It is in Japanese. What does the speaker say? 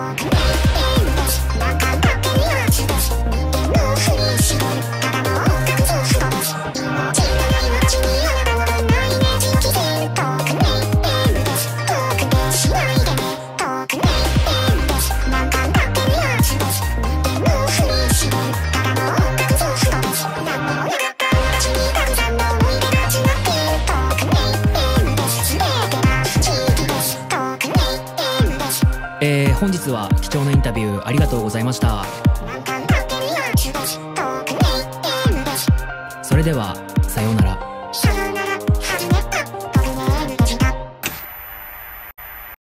Thank you. えー、本日は貴重なインタビューありがとうございました。それではさようなら。